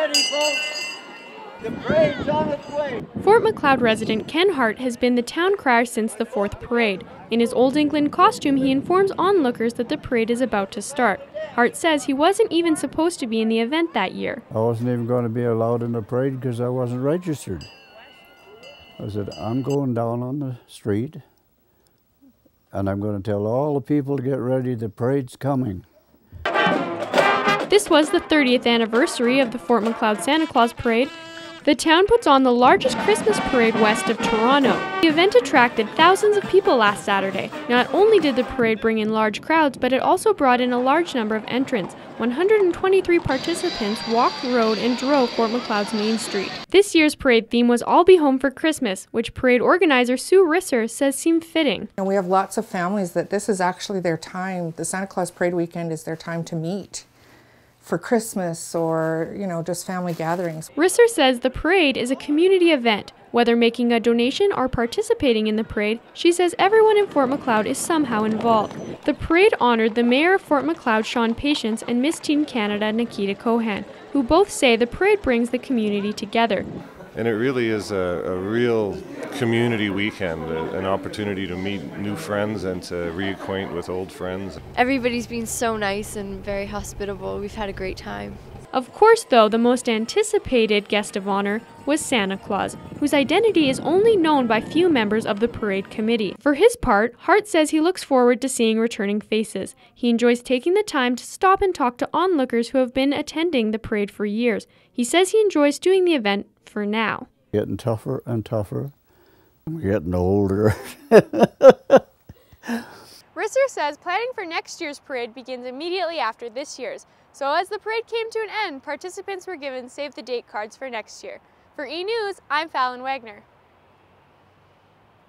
ready, folks. The parade's on its way. Fort Macleod resident Ken Hart has been the town crier since the fourth parade. In his Old England costume, he informs onlookers that the parade is about to start. Hart says he wasn't even supposed to be in the event that year. I wasn't even going to be allowed in the parade because I wasn't registered. I said, I'm going down on the street and I'm going to tell all the people to get ready, the parade's coming. This was the 30th anniversary of the Fort Macleod Santa Claus Parade. The town puts on the largest Christmas parade west of Toronto. The event attracted thousands of people last Saturday. Not only did the parade bring in large crowds, but it also brought in a large number of entrants. 123 participants walked rode and drove Fort Macleod's Main Street. This year's parade theme was I'll Be Home for Christmas, which parade organizer Sue Risser says seemed fitting. And we have lots of families that this is actually their time. The Santa Claus Parade weekend is their time to meet for Christmas or, you know, just family gatherings. Risser says the parade is a community event. Whether making a donation or participating in the parade, she says everyone in Fort Macleod is somehow involved. The parade honored the mayor of Fort Macleod, Sean Patience, and Miss Teen Canada, Nikita Cohan, who both say the parade brings the community together. And it really is a, a real community weekend, a, an opportunity to meet new friends and to reacquaint with old friends. Everybody's been so nice and very hospitable. We've had a great time. Of course, though, the most anticipated guest of honor was Santa Claus, whose identity is only known by few members of the parade committee. For his part, Hart says he looks forward to seeing returning faces. He enjoys taking the time to stop and talk to onlookers who have been attending the parade for years. He says he enjoys doing the event for now. Getting tougher and tougher. I'm getting older. Risser says planning for next year's parade begins immediately after this year's. So as the parade came to an end, participants were given save the date cards for next year. For E! News, I'm Falon Wagner.